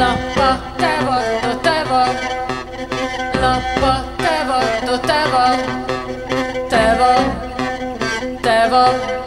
Tevo, Tevo, devil. Tevo, Tevo.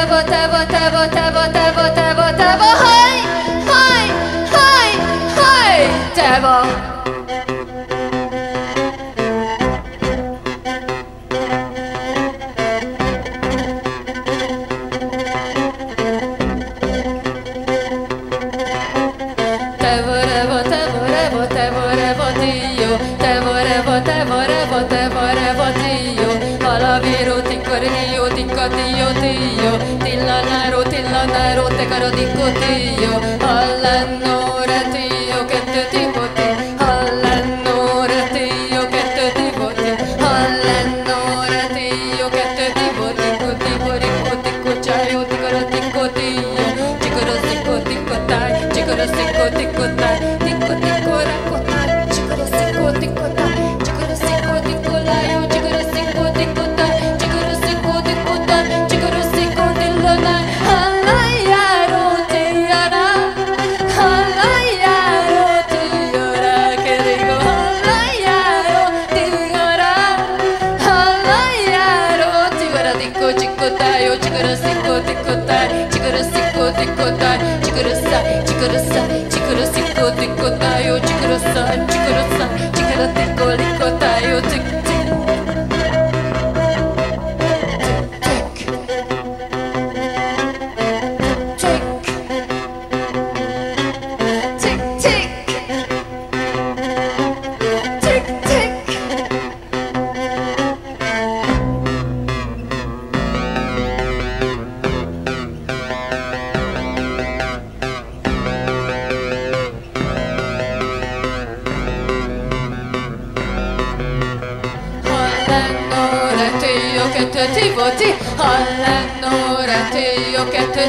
Devil, tabo tabo tabo tabo tabo tabo hey, hey, hey, hey, tabo tabo cotillo, tillo, tillanaro, tillanaro, te caro di cotillo, alla. 力せこて答えを力さ力さ力でこり答えをつけ kettő Tivoti, ha lennóra tű, jó kettő